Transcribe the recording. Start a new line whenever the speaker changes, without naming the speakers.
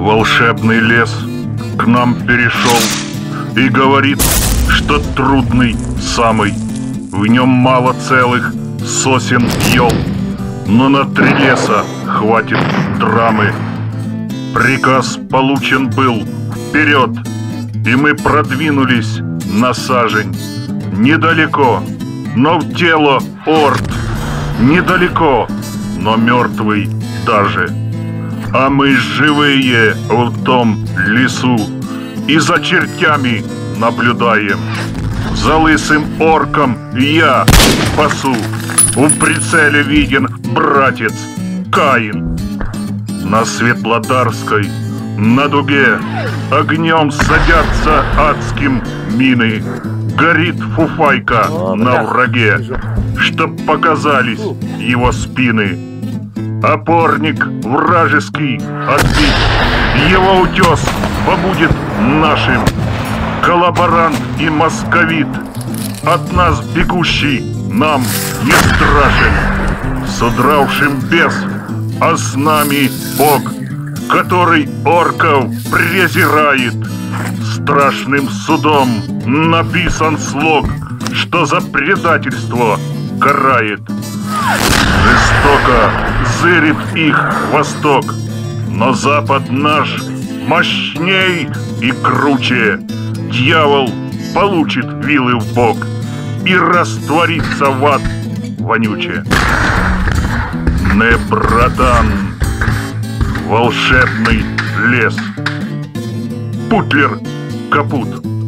Волшебный лес к нам перешел и говорит, что трудный самый. В нем мало целых сосен ел, но на три леса хватит драмы. Приказ получен был вперед, и мы продвинулись на сажень. Недалеко, но в тело орд. Недалеко, но мертвый даже. А мы живые в том лесу и за чертями наблюдаем. За лысым орком я пасу. В прицеле виден братец Каин. На Светлодарской, на дуге, огнем садятся адским мины. Горит фуфайка на враге, чтоб показались его спины. Опорник вражеский отбит, его утес побудет нашим. Коллаборант и московит, от нас бегущий нам не страшен. Содравшим бес, а с нами Бог, который орков презирает. Страшным судом написан слог, что за предательство карает. Жестоко зырит их восток, но запад наш мощней и круче. Дьявол получит вилы в бок и растворится в ад вонюче. Не братан, волшебный лес. Путлер капут.